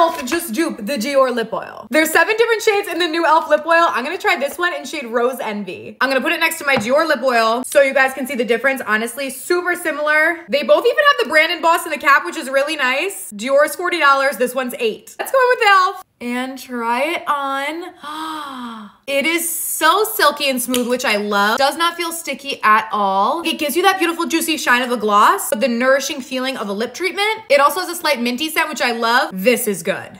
e.l.f. just dupe the Dior lip oil. There's seven different shades in the new e.l.f. lip oil. I'm gonna try this one in shade Rose Envy. I'm gonna put it next to my Dior lip oil so you guys can see the difference. Honestly, super similar. They both even have the brand embossed in the cap, which is really nice. Dior's $40, this one's eight. Let's go in with the e.l.f. and try it on. it is so silky and smooth, which I love. Does not feel sticky at all. It gives you that beautiful juicy shine of a gloss, but the nourishing feeling of a lip treatment. It also has a slight minty scent, which I love. This is good.